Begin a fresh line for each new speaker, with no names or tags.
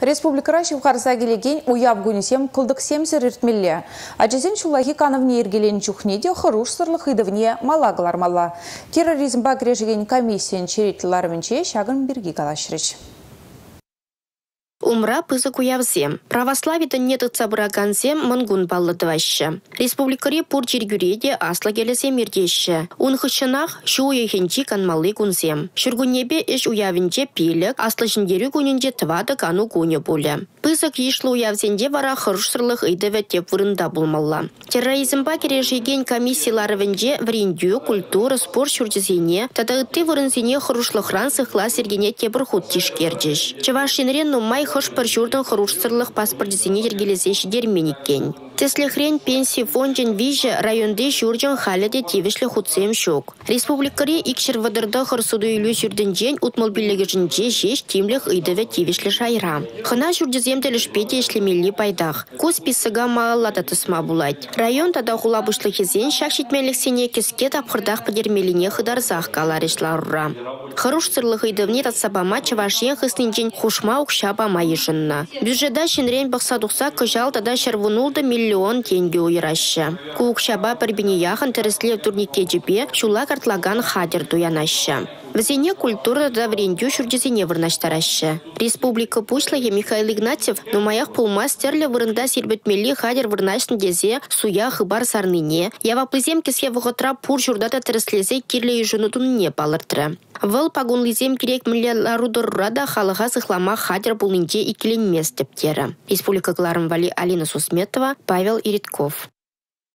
Республикара шывхарса келеген уяб гунесем кылдық семсір иртмелле. Ачесен шулахи кановне ергелен чухнеде сырлық идывне малаглар мала. Терроризм багрежеген комиссиян черетларвенче шагын бірге калашрыч.
Умра пызы куявзем. Православида нет цабыраганзем мангун балладываще. Республикари пур жергюреде асла келесе мердеші. Унхышынах шу уехенчи канмалы кунзем. Шүргунебе іш уявинче пилік, аслы жіндері күнінде твады кану куне боле. Пызык ешлі уявзенде вара хыршсырлық идеве теп вырында болмалла. Терроризмба кережеген комиссиялары венже вриндю, культура, спорт шүрдізене, тада ытты вырынзене хырушлықран сықла сергене тебір худ тишкердеш. Чывашинрен нумай хыш пір жүрдің хырушсырлық паспортесіне ергелесе шидермен еккен. Теслехрен пенсии фонден виже районды жүрден халеде тивішлі худсем шок. Республикари икшір вадырда хырсуду үйлі жүрдінжен утмал білігіжінже жеш тимліх ыйдыве тивішлі шайра. Хына жүрдізем тілішпеде ішлемелі пайдақ. Кус писыга мағаллада тысма булайд. Район тада хула бұшлы хезен шак шитмеліксене кеске тапқырдақ підермеліне хыдарзақ калар ішларра. Хыруш сырлық ыйдывне татсабама чавашен хыснинжен хушма укшаба майышынна. Бюджета шинрен бақсадықса күжал тада шарвунулды миллион тенге уйраща. Кукшаба бірбіне яхын тірісле турнике жіпе шула картлаган хадер дуянаща. Візене культура да врендю шурдезене вырнаштараща. Республика пушлығы Михаил Игнатьев нумаях пулмастерлі вырында сербетмелі хадер вырнашын дезе суя хыбар сарныне, ява плызем кеске вғытра пур журдата тіріслезе кирле не палыртыры. Вăл пагунлисем керек миллиарду дұррада халыға сыхлама хадер бұлынде икіленмес тептері. Республика Вали Алина Сусметова, Павел Иритков.